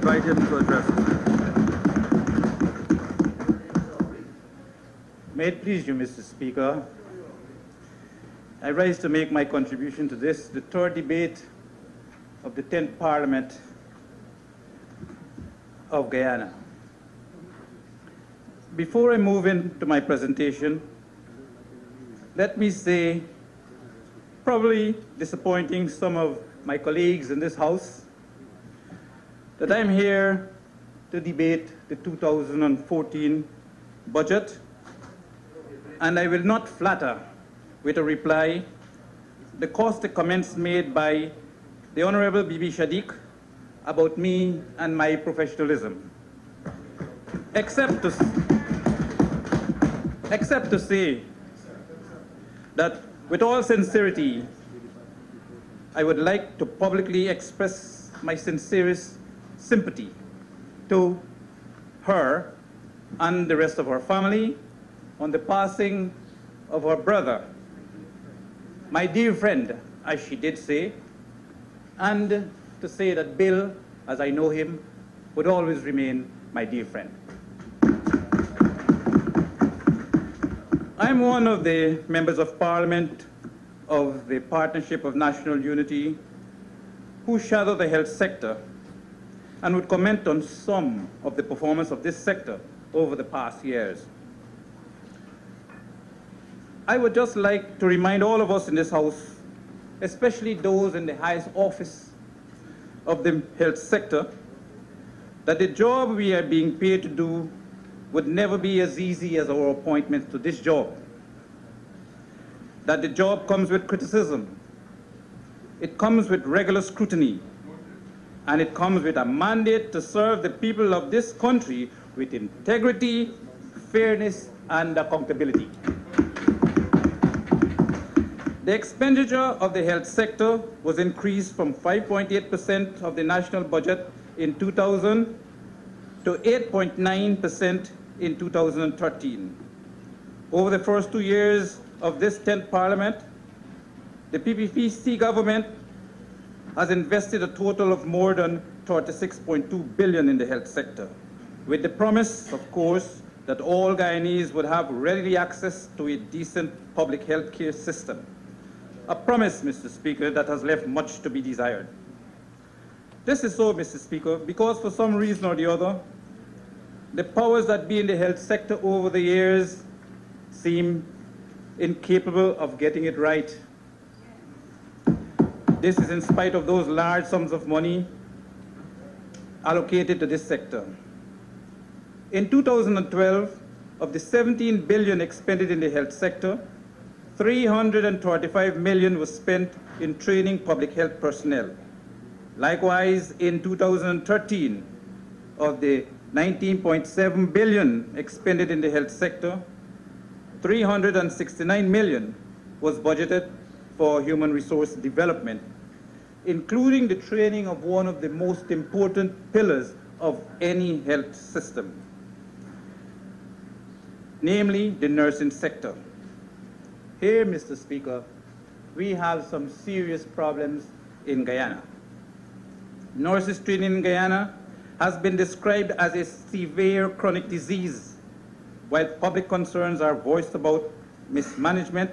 invite him to address us. May it please you, Mr. Speaker, I rise to make my contribution to this, the third debate of the 10th Parliament of Guyana. Before I move into my presentation, let me say, probably disappointing some of my colleagues in this House, that I'm here to debate the 2014 budget, and I will not flatter with a reply the caustic comments made by the Honorable Bibi Shadick about me and my professionalism. Except to, except to say that with all sincerity, I would like to publicly express my sincerest sympathy to her and the rest of her family on the passing of her brother, my dear friend, as she did say, and to say that Bill, as I know him, would always remain my dear friend. I'm one of the members of parliament of the Partnership of National Unity who shadow the health sector and would comment on some of the performance of this sector over the past years. I would just like to remind all of us in this House, especially those in the highest office of the health sector, that the job we are being paid to do would never be as easy as our appointment to this job. That the job comes with criticism, it comes with regular scrutiny, and it comes with a mandate to serve the people of this country with integrity, fairness, and accountability. The expenditure of the health sector was increased from 5.8% of the national budget in 2000 to 8.9% in 2013. Over the first two years of this 10th Parliament, the PPPC government has invested a total of more than 36.2 billion in the health sector, with the promise, of course, that all Guyanese would have readily access to a decent public health care system. A promise, Mr. Speaker, that has left much to be desired. This is so, Mr. Speaker, because for some reason or the other, the powers that be in the health sector over the years seem incapable of getting it right. This is in spite of those large sums of money allocated to this sector. In 2012, of the 17 billion expended in the health sector, 335 million was spent in training public health personnel. Likewise, in 2013, of the 19.7 billion expended in the health sector, 369 million was budgeted for human resource development, including the training of one of the most important pillars of any health system, namely the nursing sector. Here, Mr. Speaker, we have some serious problems in Guyana. Nurses training in Guyana has been described as a severe chronic disease, while public concerns are voiced about mismanagement,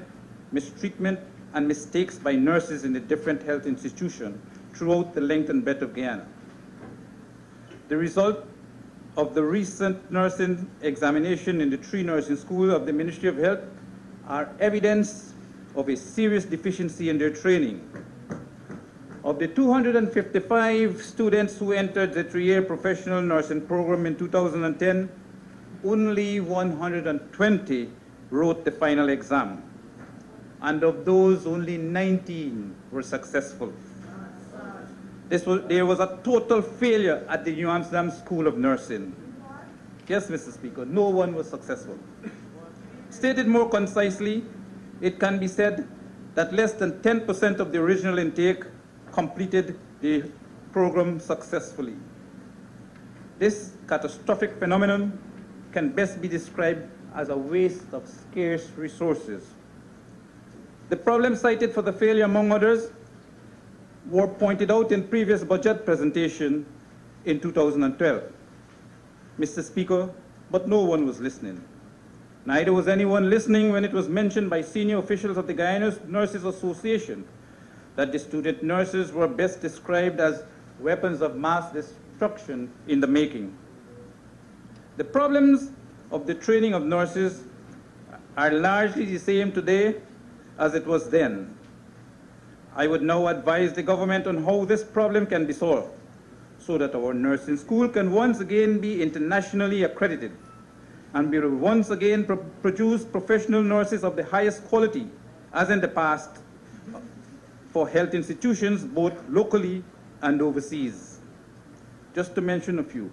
mistreatment, and mistakes by nurses in the different health institutions throughout the length and breadth of Guyana. The result of the recent nursing examination in the three nursing schools of the Ministry of Health are evidence of a serious deficiency in their training. Of the 255 students who entered the three-year professional nursing program in 2010, only 120 wrote the final exam. And of those, only 19 were successful. Was, there was a total failure at the New Amsterdam School of Nursing. Yes, Mr. Speaker, no one was successful. Stated more concisely, it can be said that less than 10% of the original intake completed the program successfully. This catastrophic phenomenon can best be described as a waste of scarce resources. The problems cited for the failure, among others, were pointed out in previous budget presentation in 2012. Mr. Speaker, but no one was listening. Neither was anyone listening when it was mentioned by senior officials of the Guyana Nurses Association that the student nurses were best described as weapons of mass destruction in the making. The problems of the training of nurses are largely the same today as it was then. I would now advise the government on how this problem can be solved so that our nursing school can once again be internationally accredited and we will once again pro produce professional nurses of the highest quality as in the past for health institutions both locally and overseas. Just to mention a few.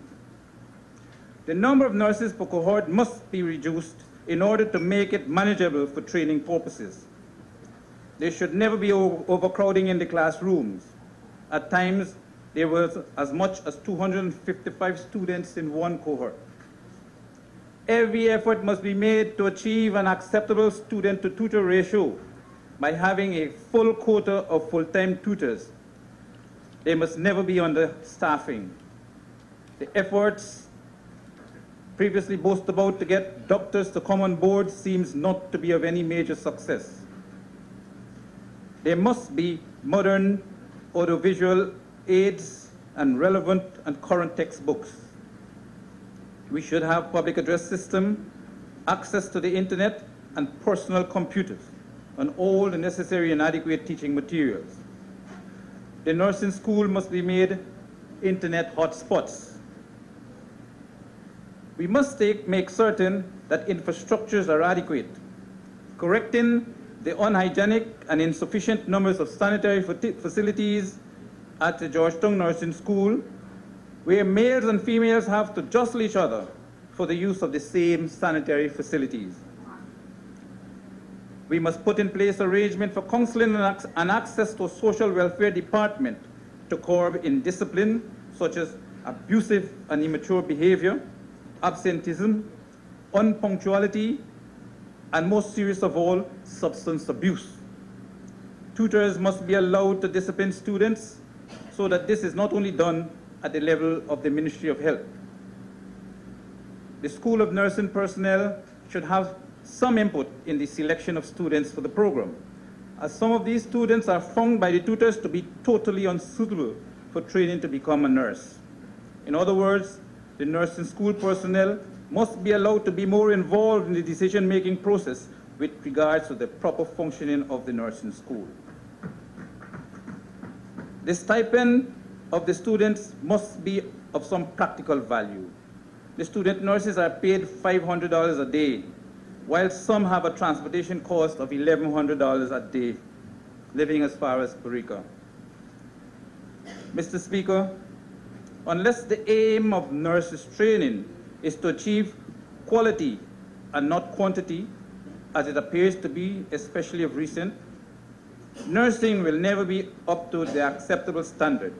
The number of nurses per cohort must be reduced in order to make it manageable for training purposes. There should never be overcrowding in the classrooms. At times, there was as much as 255 students in one cohort. Every effort must be made to achieve an acceptable student-to-tutor ratio by having a full quota of full-time tutors. They must never be understaffing. The efforts previously boasted about to get doctors to come on board seems not to be of any major success. There must be modern audiovisual aids and relevant and current textbooks. We should have public address system, access to the internet, and personal computers, and all the necessary and adequate teaching materials. The nursing school must be made internet hotspots we must take, make certain that infrastructures are adequate, correcting the unhygienic and insufficient numbers of sanitary facilities at the Georgetown Nursing School, where males and females have to jostle each other for the use of the same sanitary facilities. We must put in place arrangement for counseling and access to a social welfare department to curb indiscipline, such as abusive and immature behavior, absenteeism, unpunctuality, and most serious of all, substance abuse. Tutors must be allowed to discipline students so that this is not only done at the level of the Ministry of Health. The School of Nursing personnel should have some input in the selection of students for the program, as some of these students are found by the tutors to be totally unsuitable for training to become a nurse. In other words, the nursing school personnel must be allowed to be more involved in the decision-making process with regards to the proper functioning of the nursing school. The stipend of the students must be of some practical value. The student nurses are paid $500 a day, while some have a transportation cost of $1,100 a day, living as far as Parika. Mr. Speaker, unless the aim of nurses training is to achieve quality and not quantity, as it appears to be, especially of recent, nursing will never be up to the acceptable standard.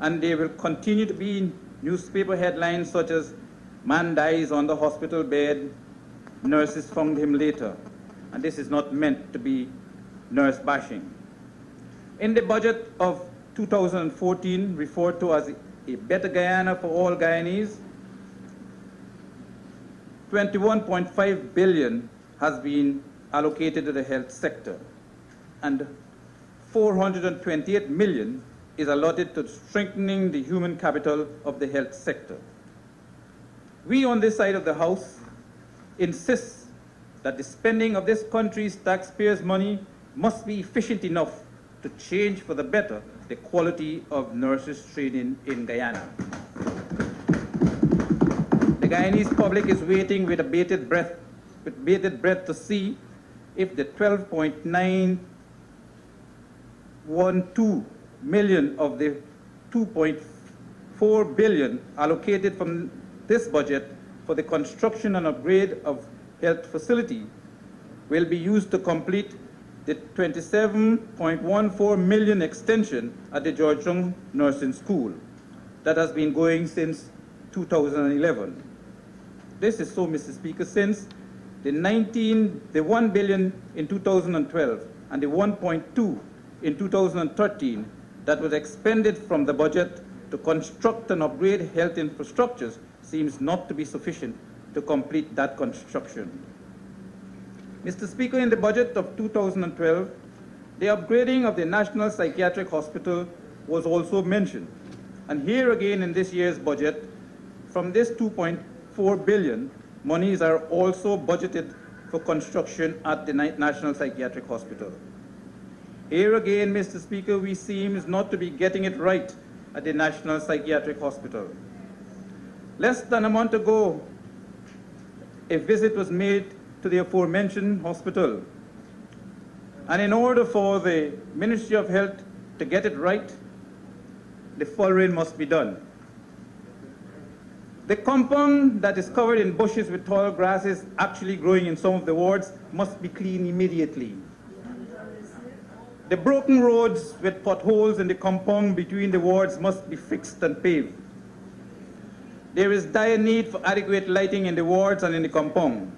And there will continue to be newspaper headlines such as, man dies on the hospital bed, nurses found him later. And this is not meant to be nurse bashing. In the budget of 2014, referred to as a better Guyana for all Guyanese. 21.5 billion has been allocated to the health sector and 428 million is allotted to strengthening the human capital of the health sector. We on this side of the House insist that the spending of this country's taxpayers' money must be efficient enough to change for the better the quality of nurses training in Guyana. The Guyanese public is waiting with a bated breath, with bated breath to see if the 12.912 million of the 2.4 billion allocated from this budget for the construction and upgrade of health facility will be used to complete the 27.14 million extension at the Georgetown Nursing School that has been going since 2011. This is so, Mr. Speaker, since the 19, the 1 billion in 2012 and the 1.2 in 2013 that was expended from the budget to construct and upgrade health infrastructures seems not to be sufficient to complete that construction. Mr. Speaker, in the budget of 2012, the upgrading of the National Psychiatric Hospital was also mentioned. And here again in this year's budget, from this 2.4 billion, monies are also budgeted for construction at the National Psychiatric Hospital. Here again, Mr. Speaker, we seem not to be getting it right at the National Psychiatric Hospital. Less than a month ago, a visit was made to the aforementioned hospital. And in order for the Ministry of Health to get it right, the following must be done. The compound that is covered in bushes with tall grasses actually growing in some of the wards must be cleaned immediately. The broken roads with potholes in the compound between the wards must be fixed and paved. There is dire need for adequate lighting in the wards and in the compound.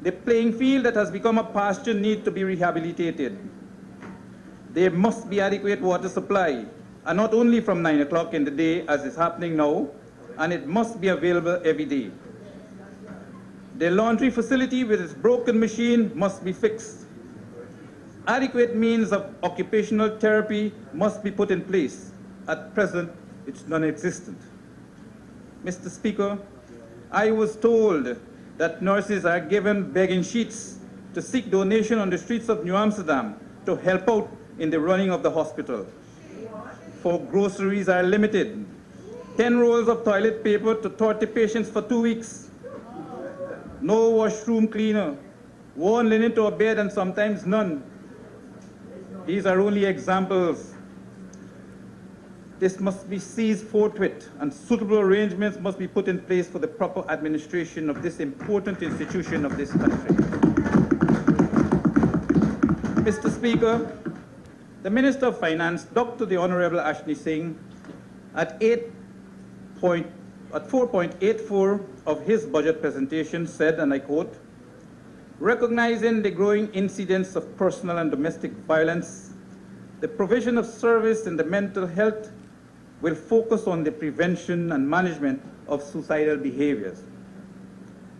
The playing field that has become a pasture needs to be rehabilitated. There must be adequate water supply, and not only from 9 o'clock in the day as is happening now, and it must be available every day. The laundry facility with its broken machine must be fixed. Adequate means of occupational therapy must be put in place. At present, it's non-existent. Mr. Speaker, I was told that nurses are given begging sheets to seek donation on the streets of New Amsterdam to help out in the running of the hospital. For groceries are limited. 10 rolls of toilet paper to 30 patients for two weeks. No washroom cleaner. One linen to a bed and sometimes none. These are only examples. This must be seized forthwith, and suitable arrangements must be put in place for the proper administration of this important institution of this country. Mr. Speaker, the Minister of Finance, Dr. the Honorable Ashni Singh, at 8 point, at 4.84 of his budget presentation said, and I quote, Recognizing the growing incidence of personal and domestic violence, the provision of service in the mental health will focus on the prevention and management of suicidal behaviors.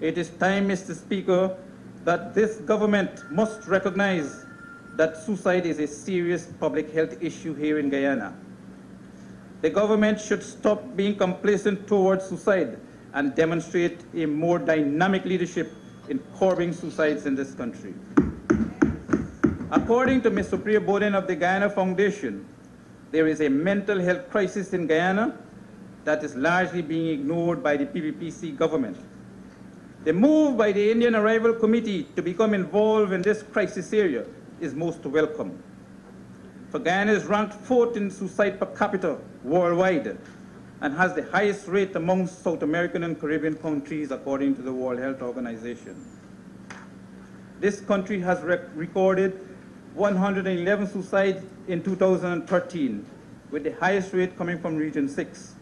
It is time, Mr. Speaker, that this government must recognize that suicide is a serious public health issue here in Guyana. The government should stop being complacent towards suicide and demonstrate a more dynamic leadership in curbing suicides in this country. According to Ms. Supriya Bodin of the Guyana Foundation, there is a mental health crisis in Guyana that is largely being ignored by the PPPC government. The move by the Indian Arrival Committee to become involved in this crisis area is most welcome. For Guyana is ranked fourth in suicide per capita worldwide and has the highest rate among South American and Caribbean countries according to the World Health Organization. This country has rec recorded 111 suicides in 2013, with the highest rate coming from Region 6.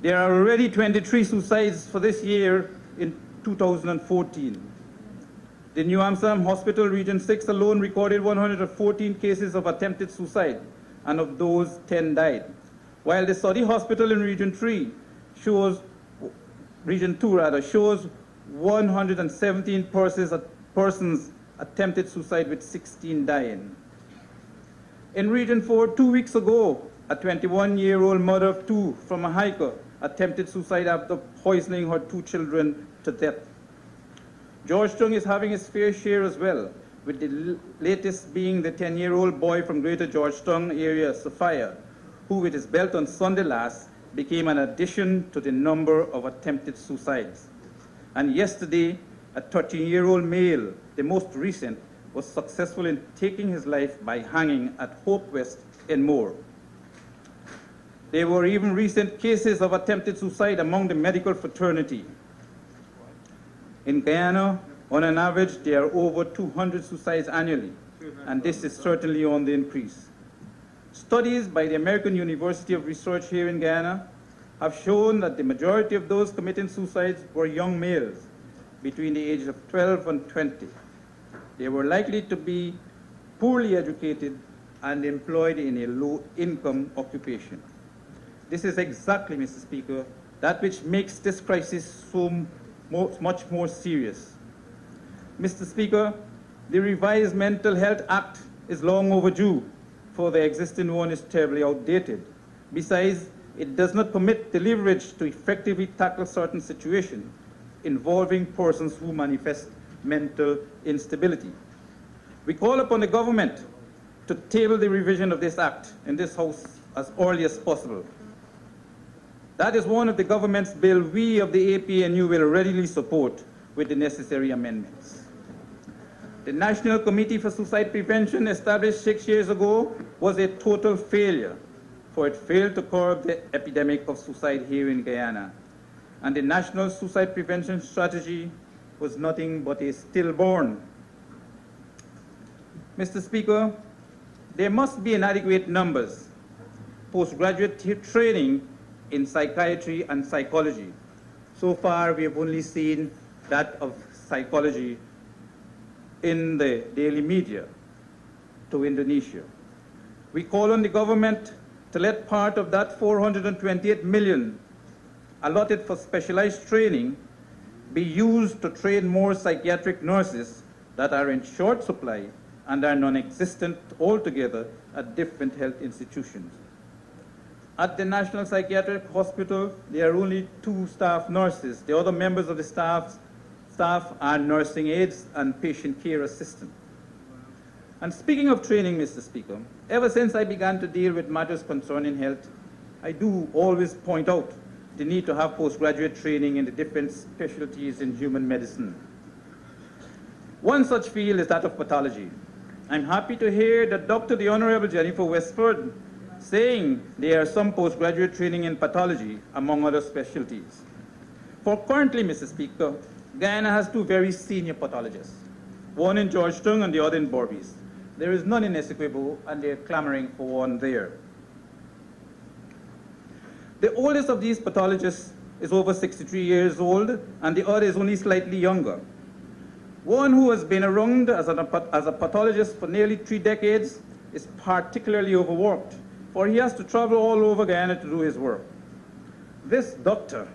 There are already 23 suicides for this year in 2014. The New Amsterdam Hospital Region 6 alone recorded 114 cases of attempted suicide, and of those, 10 died while the Suddie hospital in Region 3 shows, Region 2 rather, shows 117 persons, persons attempted suicide with 16 dying. In Region 4, two weeks ago, a 21-year-old mother of two from a hiker attempted suicide after poisoning her two children to death. Georgetown is having its fair share as well, with the latest being the 10-year-old boy from Greater Georgetown area, Sophia, who with his belt on Sunday last became an addition to the number of attempted suicides. And yesterday, a 13-year-old male, the most recent, was successful in taking his life by hanging at Hope West Enmore. There were even recent cases of attempted suicide among the medical fraternity. In Guyana, on an average, there are over 200 suicides annually, and this is certainly on the increase. Studies by the American University of Research here in Guyana have shown that the majority of those committing suicides were young males between the ages of 12 and 20. They were likely to be poorly educated and employed in a low-income occupation. this is exactly, Mr. Speaker, that which makes this crisis so much more serious. Mr. Speaker, the revised Mental Health Act is long overdue, for the existing one is terribly outdated. Besides, it does not permit the leverage to effectively tackle certain situations involving persons who manifest mental instability. We call upon the government to table the revision of this act in this House as early as possible. That is one of the government's bill we of the APNU will readily support with the necessary amendments. The National Committee for Suicide Prevention, established six years ago, was a total failure, for it failed to curb the epidemic of suicide here in Guyana. And the National Suicide Prevention Strategy was nothing but a stillborn. Mr. Speaker, there must be inadequate numbers postgraduate training in psychiatry and psychology. So far, we have only seen that of psychology in the daily media to Indonesia. We call on the government to let part of that 428 million allotted for specialized training be used to train more psychiatric nurses that are in short supply and are non-existent altogether at different health institutions. At the National Psychiatric Hospital, there are only two staff nurses. The other members of the staff, staff are nursing aides and patient care assistants. And speaking of training, Mr. Speaker, ever since I began to deal with matters concerning health, I do always point out the need to have postgraduate training in the different specialties in human medicine. One such field is that of pathology. I'm happy to hear that Dr. the Honorable Jennifer Westford saying there are some postgraduate training in pathology, among other specialties. For currently, Mr. Speaker, Guyana has two very senior pathologists, one in Georgetown and the other in Berbice. There is none in Essequibo, and they're clamoring for one there. The oldest of these pathologists is over 63 years old, and the other is only slightly younger. One who has been around as, as a pathologist for nearly three decades is particularly overworked for he has to travel all over Guyana to do his work. This doctor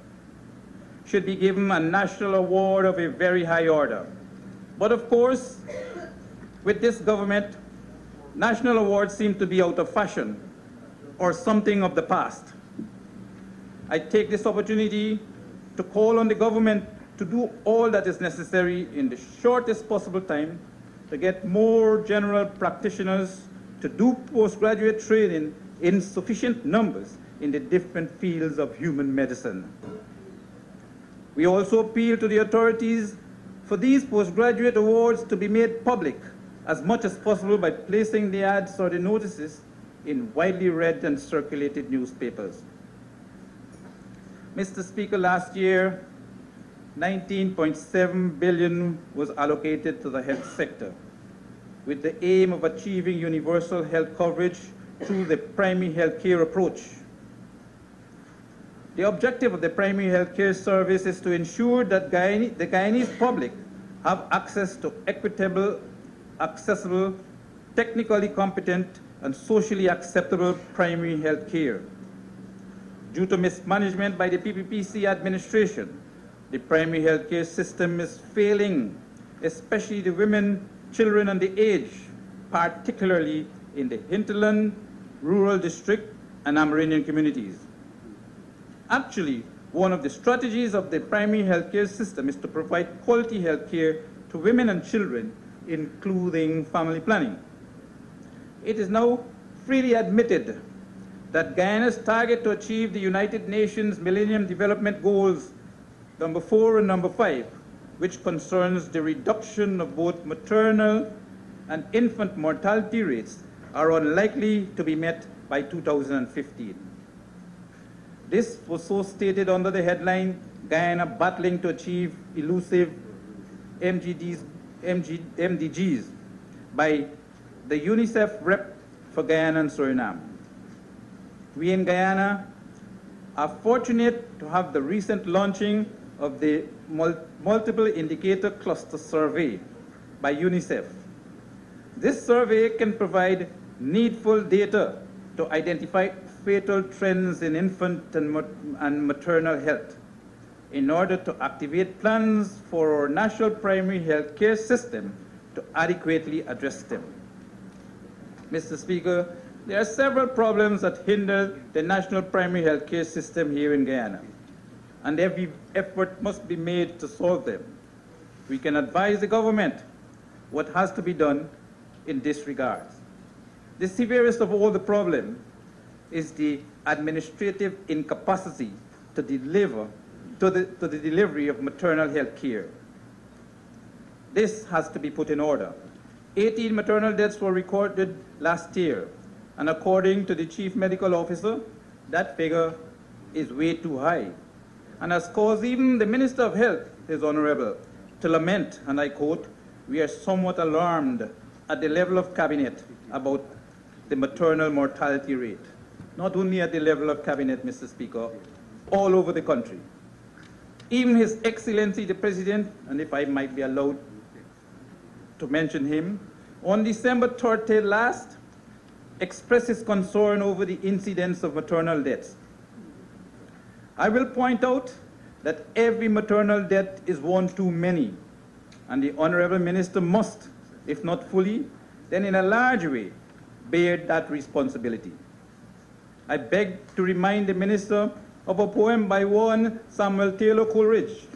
should be given a national award of a very high order. But of course, with this government, national awards seem to be out of fashion or something of the past. I take this opportunity to call on the government to do all that is necessary in the shortest possible time to get more general practitioners to do postgraduate training in sufficient numbers in the different fields of human medicine. We also appeal to the authorities for these postgraduate awards to be made public as much as possible by placing the ads or the notices in widely read and circulated newspapers. Mr. Speaker, last year, 19.7 billion was allocated to the health sector with the aim of achieving universal health coverage through the primary health care approach. The objective of the primary health care service is to ensure that the Guyanese public have access to equitable, accessible, technically competent, and socially acceptable primary health care. Due to mismanagement by the PPPC administration, the primary health care system is failing, especially the women, children, and the aged, particularly in the hinterland, rural district, and Amerindian communities. Actually, one of the strategies of the primary healthcare system is to provide quality healthcare to women and children, including family planning. It is now freely admitted that Guyana's target to achieve the United Nations Millennium Development Goals number four and number five, which concerns the reduction of both maternal and infant mortality rates are unlikely to be met by 2015. This was so stated under the headline, Guyana battling to achieve elusive MGDs, MG, MDGs by the UNICEF rep for Guyana and Suriname. We in Guyana are fortunate to have the recent launching of the Multiple Indicator Cluster Survey by UNICEF. This survey can provide needful data to identify fatal trends in infant and, and maternal health in order to activate plans for our national primary health care system to adequately address them. Mr. Speaker, there are several problems that hinder the national primary health care system here in Guyana, and every effort must be made to solve them. We can advise the government what has to be done in this regard. The severest of all the problem is the administrative incapacity to deliver to the, to the delivery of maternal health care. This has to be put in order. 18 maternal deaths were recorded last year, and according to the chief medical officer, that figure is way too high and has caused even the Minister of Health, His Honorable, to lament, and I quote, we are somewhat alarmed at the level of cabinet about the maternal mortality rate. Not only at the level of cabinet, Mr. Speaker, all over the country. Even His Excellency the President, and if I might be allowed to mention him, on December 30 last, expressed his concern over the incidence of maternal deaths. I will point out that every maternal death is one too many, and the Honorable Minister must, if not fully, then in a large way, bear that responsibility. I beg to remind the Minister of a poem by one Samuel Taylor Coleridge,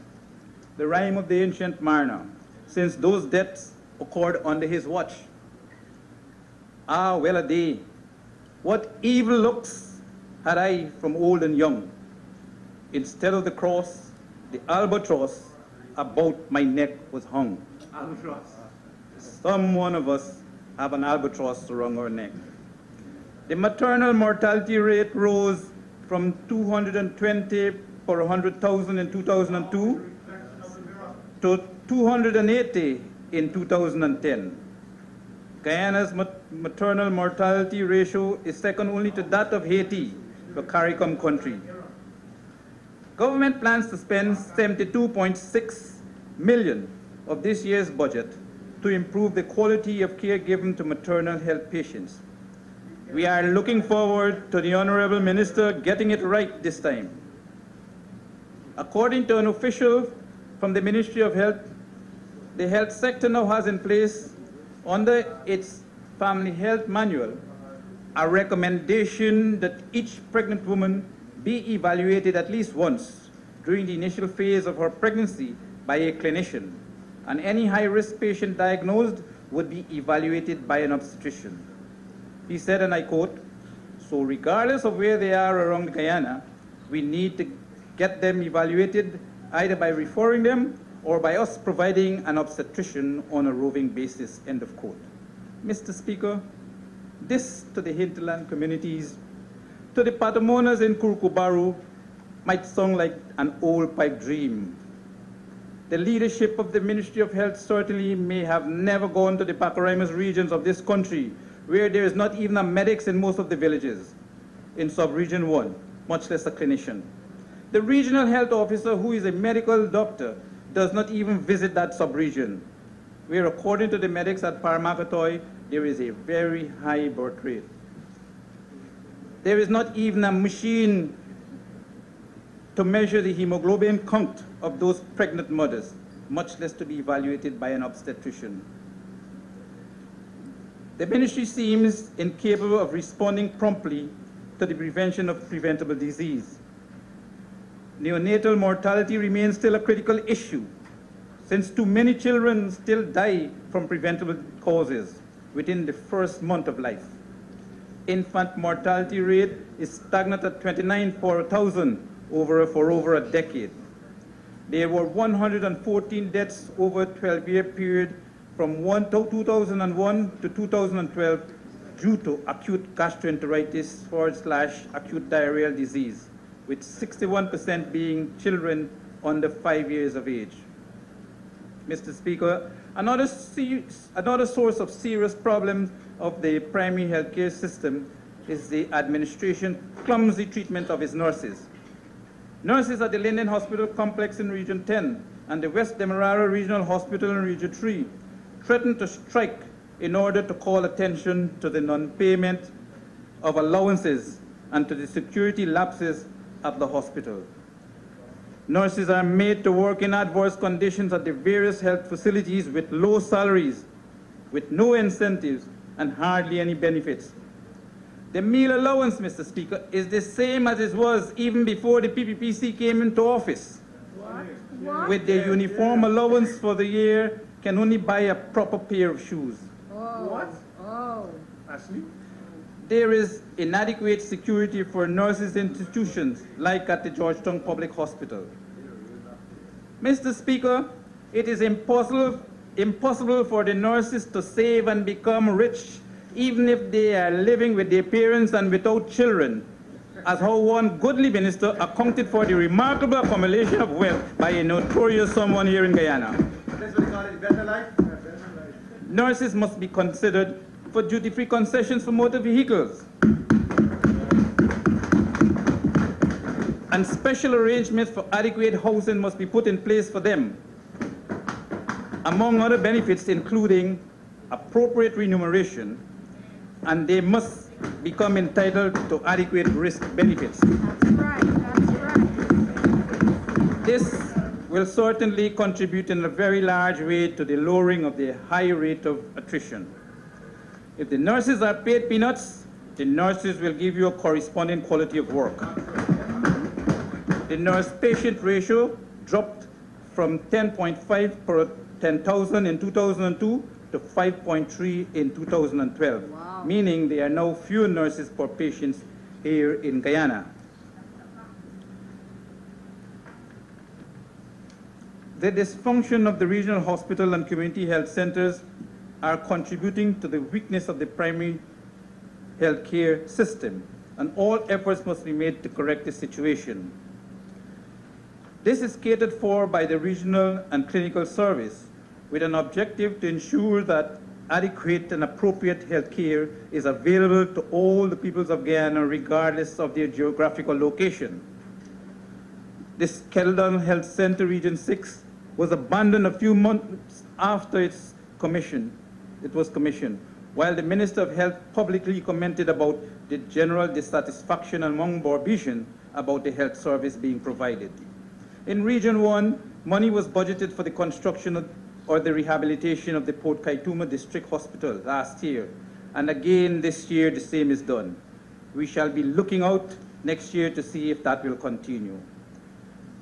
The Rime of the Ancient Mariner, since those deaths occurred under his watch. Ah, well a day, what evil looks had I from old and young. Instead of the cross, the albatross about my neck was hung. Albatross. Some one of us have an albatross around our neck. The maternal mortality rate rose from 220 per 100,000 in 2002 to 280 in 2010. Guyana's maternal mortality ratio is second only to that of Haiti, the CARICOM country. Government plans to spend 72.6 million of this year's budget to improve the quality of care given to maternal health patients. We are looking forward to the Honorable Minister getting it right this time. According to an official from the Ministry of Health, the health sector now has in place, under its family health manual, a recommendation that each pregnant woman be evaluated at least once during the initial phase of her pregnancy by a clinician, and any high-risk patient diagnosed would be evaluated by an obstetrician. He said, and I quote, so regardless of where they are around Guyana, we need to get them evaluated either by referring them or by us providing an obstetrician on a roving basis, end of quote. Mr. Speaker, this to the hinterland communities, to the Patamonas in Kurukubaru, might sound like an old pipe dream. The leadership of the Ministry of Health certainly may have never gone to the Pakaraimas regions of this country where there is not even a medics in most of the villages in sub-region one, much less a clinician. The regional health officer, who is a medical doctor, does not even visit that sub-region, where according to the medics at Paramakatoi, there is a very high birth rate. There is not even a machine to measure the hemoglobin count of those pregnant mothers, much less to be evaluated by an obstetrician. The ministry seems incapable of responding promptly to the prevention of preventable disease. Neonatal mortality remains still a critical issue, since too many children still die from preventable causes within the first month of life. Infant mortality rate is stagnant at 29 per 1,000 over, for over a decade. There were 114 deaths over a 12-year period from 2001 to 2012 due to acute gastroenteritis forward slash acute diarrheal disease, with 61% being children under five years of age. Mr. Speaker, another, another source of serious problems of the primary healthcare system is the administration clumsy treatment of its nurses. Nurses at the Linden Hospital Complex in Region 10 and the West Demerara Regional Hospital in Region 3 threatened to strike in order to call attention to the non-payment of allowances and to the security lapses at the hospital. Nurses are made to work in adverse conditions at the various health facilities with low salaries, with no incentives, and hardly any benefits. The meal allowance, Mr. Speaker, is the same as it was even before the PPPC came into office. What? With the uniform allowance for the year, can only buy a proper pair of shoes. Oh. What? Oh. Ashley? There is inadequate security for nurses institutions like at the Georgetown Public Hospital. Mr. Speaker, it is impossible, impossible for the nurses to save and become rich even if they are living with their parents and without children, as how one goodly minister accounted for the remarkable accumulation of wealth by a notorious someone here in Guyana. Better life. Nurses must be considered for duty-free concessions for motor vehicles. And special arrangements for adequate housing must be put in place for them. Among other benefits including appropriate remuneration, and they must become entitled to adequate risk benefits. That's right. That's right. This will certainly contribute in a very large way to the lowering of the high rate of attrition. If the nurses are paid peanuts, the nurses will give you a corresponding quality of work. The nurse-patient ratio dropped from 10.5 per 10,000 in 2002 to 5.3 in 2012, Wow. meaning there are now fewer nurses per patient here in Guyana. The dysfunction of the regional hospital and community health centers are contributing to the weakness of the primary health care system, and all efforts must be made to correct the situation. This is catered for by the regional and clinical service with an objective to ensure that adequate and appropriate health care is available to all the peoples of Guyana regardless of their geographical location. This Kettledon Health Center Region 6 was abandoned a few months after its commission, it was commissioned, while the Minister of Health publicly commented about the general dissatisfaction among Berbician about the health service being provided. In Region 1, money was budgeted for the construction of, or the rehabilitation of the Port Kaituma District Hospital last year, and again this year the same is done. We shall be looking out next year to see if that will continue.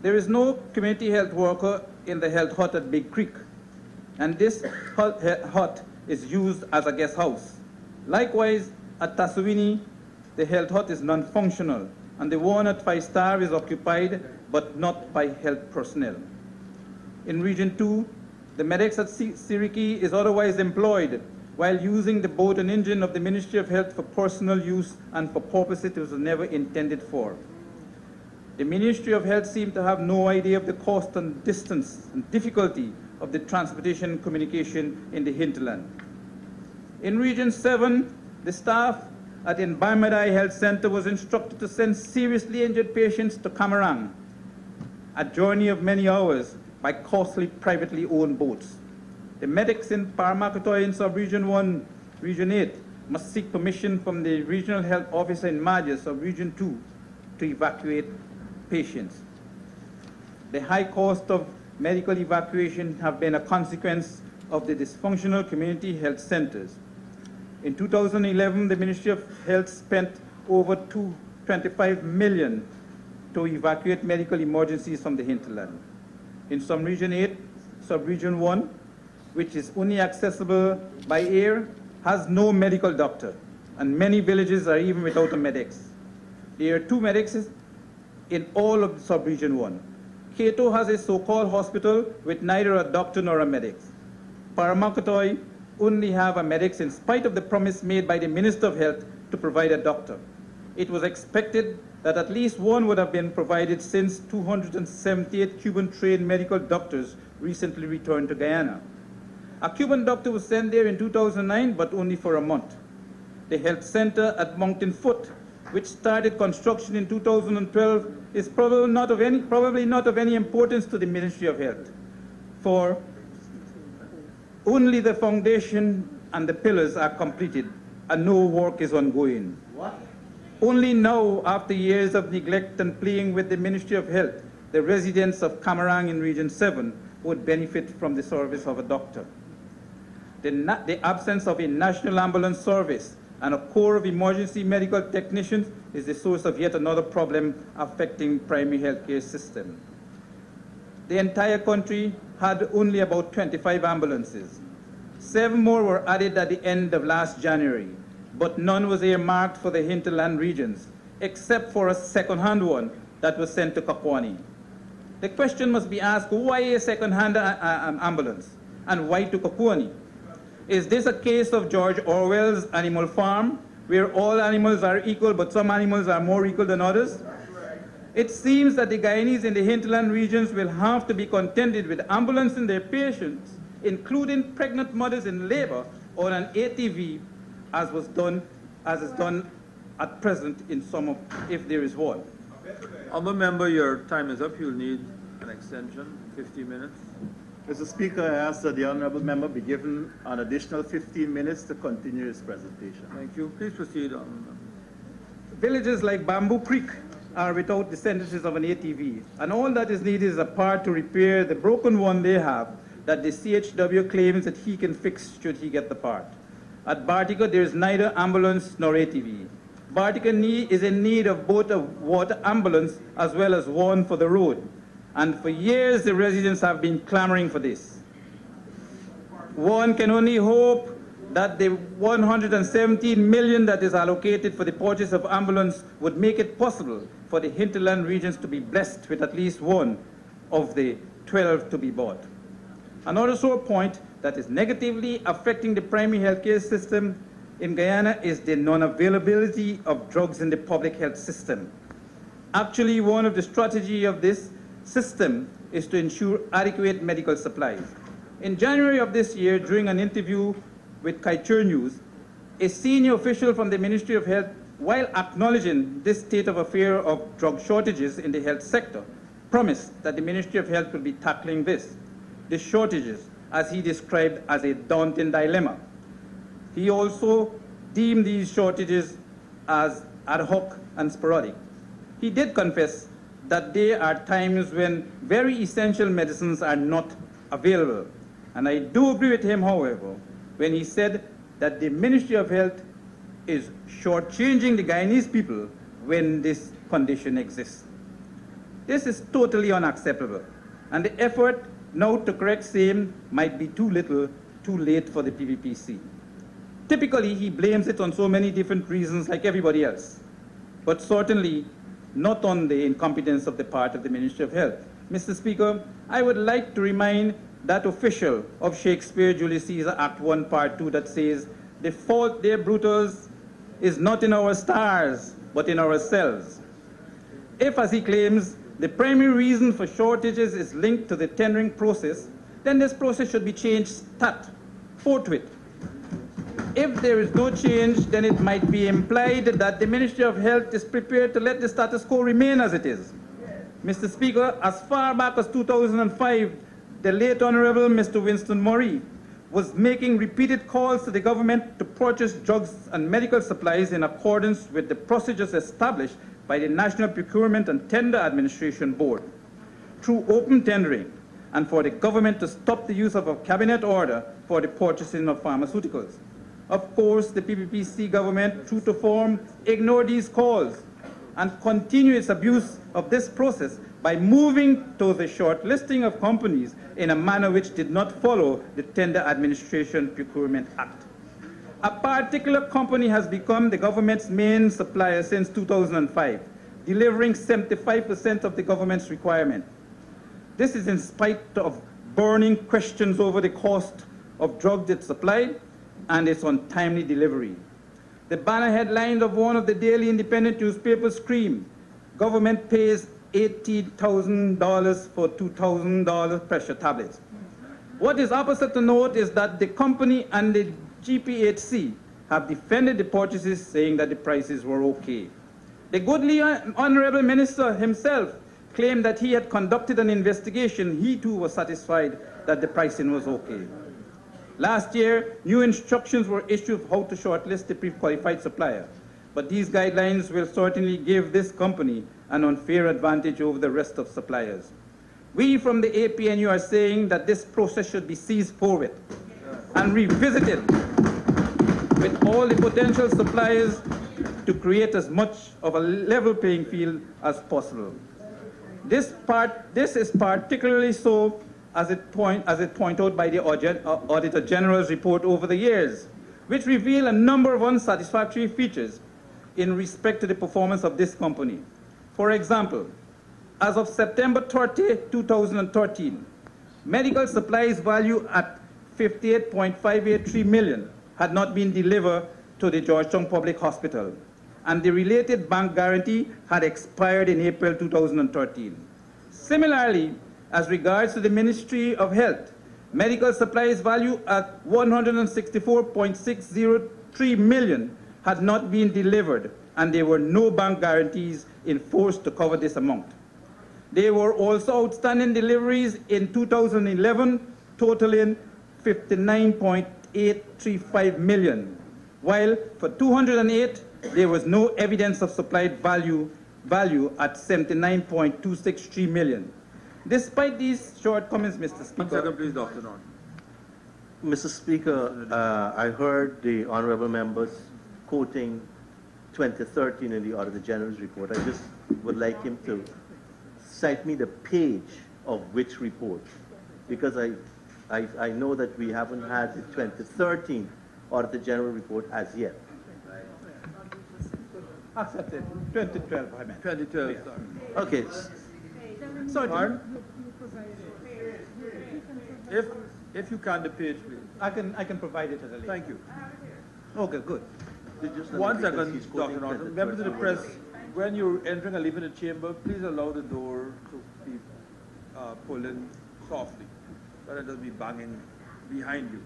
There is no community health worker in the health hut at Big Creek, and this hut, is used as a guest house. Likewise, at Tassawini, the health hut is non-functional, and the one at Five Star is occupied but not by health personnel. In Region 2, the medics at Siriki is otherwise employed while using the boat and engine of the Ministry of Health for personal use and for purposes it was never intended for. The Ministry of Health seemed to have no idea of the cost and distance and difficulty of the transportation and communication in the hinterland. In Region 7, the staff at Environmental Health Center was instructed to send seriously injured patients to Kamarang, a journey of many hours by costly privately owned boats. The medics in Paramakatoi in Sub-Region 1, Region 8 must seek permission from the Regional Health Officer in Mahdia of Region 2 to evacuate patients. The high cost of medical evacuation have been a consequence of the dysfunctional community health centers. In 2011, the Ministry of Health spent over 225 million to evacuate medical emergencies from the hinterland. In some region 8, sub-region 1, which is only accessible by air, has no medical doctor, and many villages are even without a medics. There are two medics in all of sub-region 1. Kato has a so-called hospital with neither a doctor nor a medic. Paramakatoi only have a medics in spite of the promise made by the Minister of Health to provide a doctor. It was expected that at least one would have been provided since 278 Cuban-trained medical doctors recently returned to Guyana. A Cuban doctor was sent there in 2009, but only for a month. The health center at Mountain Foot, which started construction in 2012, is probably not of any, probably not of any importance to the Ministry of Health, for only the foundation and the pillars are completed, and no work is ongoing. What? Only now, after years of neglect and playing with the Ministry of Health, the residents of Kamarang in Region 7 would benefit from the service of a doctor. The, the absence of a national ambulance service and a core of emergency medical technicians is the source of yet another problem affecting primary healthcare system. The entire country had only about 25 ambulances. Seven more were added at the end of last January, but none was earmarked for the hinterland regions, except for a second-hand one that was sent to Kakwani. The question must be asked, why a second-hand ambulance, and why to Kakwani? Is this a case of George Orwell's Animal Farm, where all animals are equal, but some animals are more equal than others? It seems that the Guyanese in the hinterland regions will have to be contented with ambulancing their patients, including pregnant mothers in labor, on an ATV, as was done, as is done at present in some of, if there is one. Honourable member, your time is up. You'll need an extension, 15 minutes. Mr. Speaker, I ask that the honourable member be given an additional 15 minutes to continue his presentation. Thank you. Please proceed, honourable member. Villages like Bamboo Creek are without the sentences of an ATV, and all that is needed is a part to repair the broken one they have that the CHW claims that he can fix should he get the part. At Bartica, there is neither ambulance nor ATV. Bartica is in need of both a water ambulance as well as one for the road, and for years the residents have been clamoring for this. One can only hope that the 117 million that is allocated for the purchase of ambulance would make it possible for the hinterland regions to be blessed with at least one of the 12 to be bought. Another sore point that is negatively affecting the primary healthcare system in Guyana is the non-availability of drugs in the public health system. Actually, one of the strategy of this system is to ensure adequate medical supplies. In January of this year, during an interview with Kaieteur News, a senior official from the Ministry of Health, while acknowledging this state of affair of drug shortages in the health sector, promised that the Ministry of Health will be tackling this, the shortages, as he described as a daunting dilemma. He also deemed these shortages as ad hoc and sporadic. He did confess that there are times when very essential medicines are not available. And I do agree with him, however, when he said that the Ministry of Health is shortchanging the Guyanese people when this condition exists. This is totally unacceptable, and the effort now to correct same might be too little, too late for the PPPC. Typically, he blames it on so many different reasons like everybody else, but certainly not on the incompetence of the part of the Ministry of Health. Mr. Speaker, I would like to remind that official of Shakespeare Julius Caesar Act 1 Part 2 that says, the fault, dear Brutus, is not in our stars, but in ourselves. If, as he claims, the primary reason for shortages is linked to the tendering process, then this process should be changed stat, forthwith. If there is no change, then it might be implied that the Ministry of Health is prepared to let the status quo remain as it is. Mr. Speaker, as far back as 2005, the late Honorable Mr. Winston Murray was making repeated calls to the government to purchase drugs and medical supplies in accordance with the procedures established by the National Procurement and Tender Administration Board through open tendering and for the government to stop the use of a cabinet order for the purchasing of pharmaceuticals. Of course, the PPPC government, true to form, ignored these calls and continued its abuse of this process by moving to the shortlisting of companies in a manner which did not follow the Tender Administration Procurement Act. A particular company has become the government's main supplier since 2005, delivering 75% of the government's requirement. This is in spite of burning questions over the cost of drugs it supplied and its untimely delivery. The banner headlines of one of the daily independent newspapers scream, government pays $80,000 for $2,000 pressure tablets. What is opposite to note is that the company and the GPHC have defended the purchases, saying that the prices were okay. The goodly Honorable Minister himself claimed that he had conducted an investigation. He too was satisfied that the pricing was okay. Last year, new instructions were issued how to shortlist the pre-qualified supplier. but these guidelines will certainly give this company an unfair advantage over the rest of suppliers. We from the APNU are saying that this process should be seized forward and revisited with all the potential suppliers to create as much of a level playing field as possible. This, part, this is particularly so as it, point, as it pointed out by the uh, Auditor General's report over the years, which reveal a number of unsatisfactory features in respect to the performance of this company. For example, as of September 30, 2013, medical supplies value at 58.583 million had not been delivered to the Georgetown Public Hospital, and the related bank guarantee had expired in April 2013. Similarly, as regards to the Ministry of Health, medical supplies value at 164.603 million had not been delivered, and there were no bank guarantees in force to cover this amount. There were also outstanding deliveries in 2011 totaling 59.835 million, while for 208 there was no evidence of supplied value, value at 79.263 million. Despite these shortcomings, Mr. Speaker, second, please, Dr. Norton. Mr. Speaker, uh, I heard the honorable members quoting 2013 in the Auditor General's report. I just would like him to cite me the page of which report, because I, I, I know that we haven't had the 2013 Auditor General report as yet. accepted, 2012, I meant. 2012, sorry. Okay, Sorry, Pardon? If, if you can, the page, please. I can, I can provide it at a later. Thank you. Okay, good. just One because second, he's quoting Dr. Norton. Members of the press, when you're entering or leaving the chamber, please allow the door to be uh, pulled in softly, rather than be banging behind you.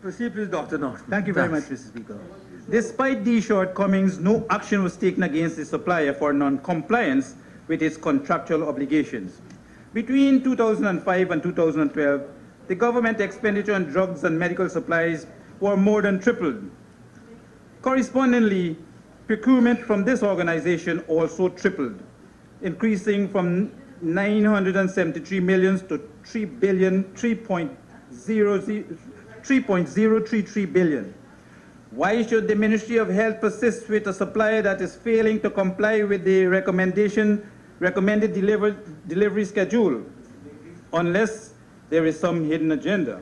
Proceed, please, Dr. Norton. Thank you very much, Mr. Speaker. Despite these shortcomings, no action was taken against the supplier for non-compliance with its contractual obligations. Between 2005 and 2012, the government expenditure on drugs and medical supplies were more than tripled. Correspondingly, procurement from this organization also tripled, increasing from 973 million to 3 billion, 3.0, 3.033 billion. Why should the Ministry of Health persist with a supplier that is failing to comply with the recommendation, recommended deliver, delivery schedule, unless there is some hidden agenda?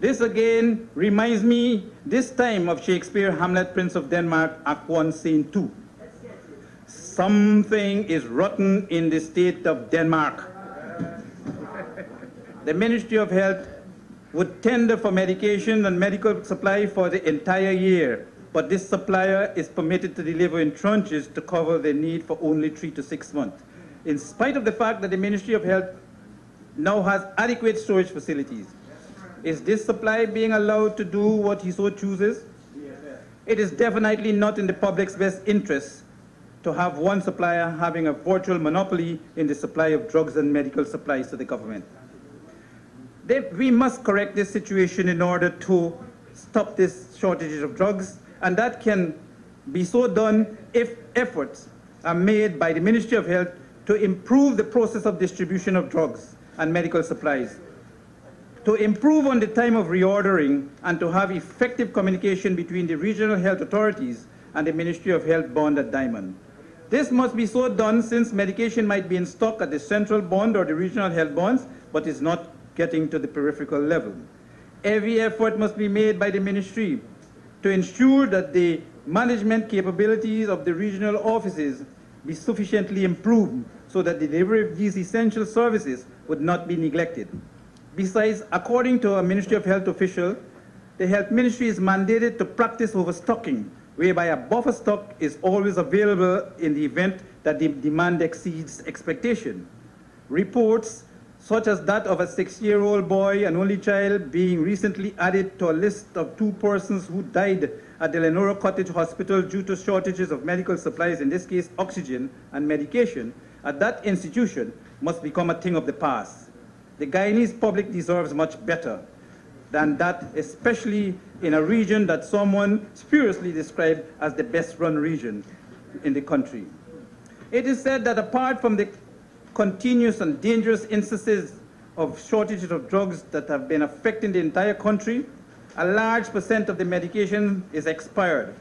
This again reminds me this time of Shakespeare Hamlet, Prince of Denmark, Act 1, Scene 2. Something is rotten in the state of Denmark. The Ministry of Health would tender for medication and medical supply for the entire year, but this supplier is permitted to deliver in tranches to cover the need for only three to six months. In spite of the fact that the Ministry of Health now has adequate storage facilities. Is this supply being allowed to do what he so chooses? It is definitely not in the public's best interest to have one supplier having a virtual monopoly in the supply of drugs and medical supplies to the government. They- we must correct this situation in order to stop this shortage of drugs, and that can be so done if efforts are made by the Ministry of Health to improve the process of distribution of drugs and medical supplies, to improve on the time of reordering, and to have effective communication between the regional health authorities and the Ministry of Health bond at Diamond. This must be so done since medication might be in stock at the central bond or the regional health bonds, but is not getting to the peripheral level. Every effort must be made by the ministry to ensure that the management capabilities of the regional offices be sufficiently improved so that the delivery of these essential services would not be neglected. Besides, according to a Ministry of Health official, the Health Ministry is mandated to practice overstocking, whereby a buffer stock is always available in the event that the demand exceeds expectation. Reports such as that of a six-year-old boy, an only child, being recently added to a list of two persons who died at the Leonora Cottage Hospital due to shortages of medical supplies, in this case oxygen and medication, at that institution must become a thing of the past. The Guyanese public deserves much better. Than that, especially in a region that someone spuriously described as the best run region in the country. It is said that apart from the continuous and dangerous instances of shortages of drugs that have been affecting the entire country, a large percent of the medication is expired.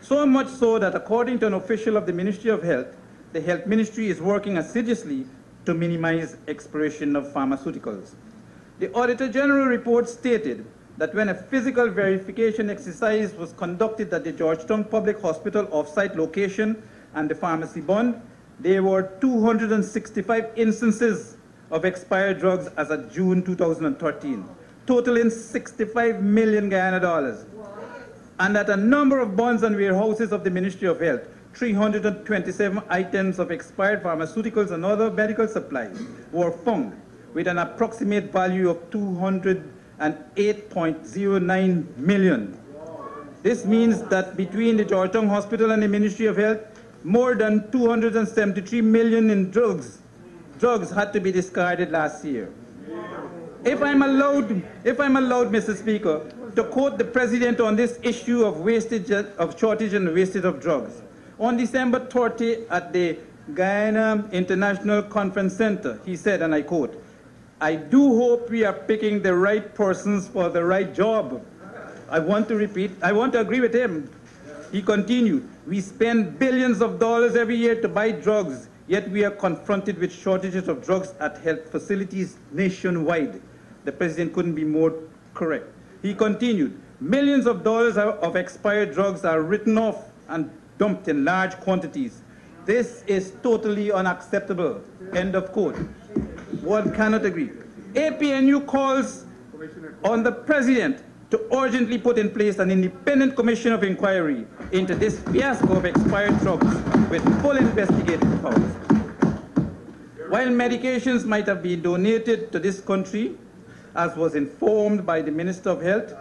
So much so that according to an official of the Ministry of Health, the Health Ministry is working assiduously to minimize expiration of pharmaceuticals. The Auditor General report stated that when a physical verification exercise was conducted at the Georgetown Public Hospital off-site location and the pharmacy bond, there were 265 instances of expired drugs as of June 2013, totaling 65 million Guyana dollars. And at a number of bonds and warehouses of the Ministry of Health, 327 items of expired pharmaceuticals and other medical supplies were found with an approximate value of 208.09 million. This means that between the Georgetown Hospital and the Ministry of Health, more than 273 million in drugs, drugs had to be discarded last year. If I'm allowed, if I'm allowed, Mr. Speaker, to quote the President on this issue of wastage of shortage and wastage of drugs. On December 30 at the Guyana International Conference Center, he said, and I quote, I do hope we are picking the right persons for the right job. I want to repeat, I want to agree with him. He continued, we spend billions of dollars every year to buy drugs, yet we are confronted with shortages of drugs at health facilities nationwide. The president couldn't be more correct. He continued, millions of dollars of expired drugs are written off and dumped in large quantities. This is totally unacceptable. End of quote. One cannot agree. APNU calls on the president to urgently put in place an independent commission of inquiry into this fiasco of expired drugs with full investigative powers. While medications might have been donated to this country, as was informed by the Minister of Health,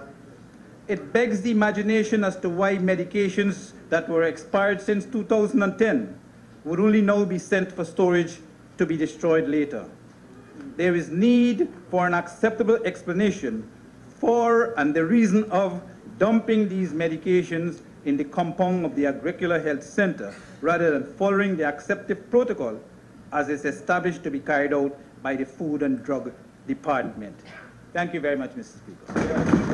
it begs the imagination as to why medications that were expired since 2010 would only now be sent for storage to be destroyed later. There is need for an acceptable explanation for and the reason of dumping these medications in the compound of the Agricultural Health Center rather than following the accepted protocol as is established to be carried out by the Food and Drug Department. Thank you very much, Mr. Speaker.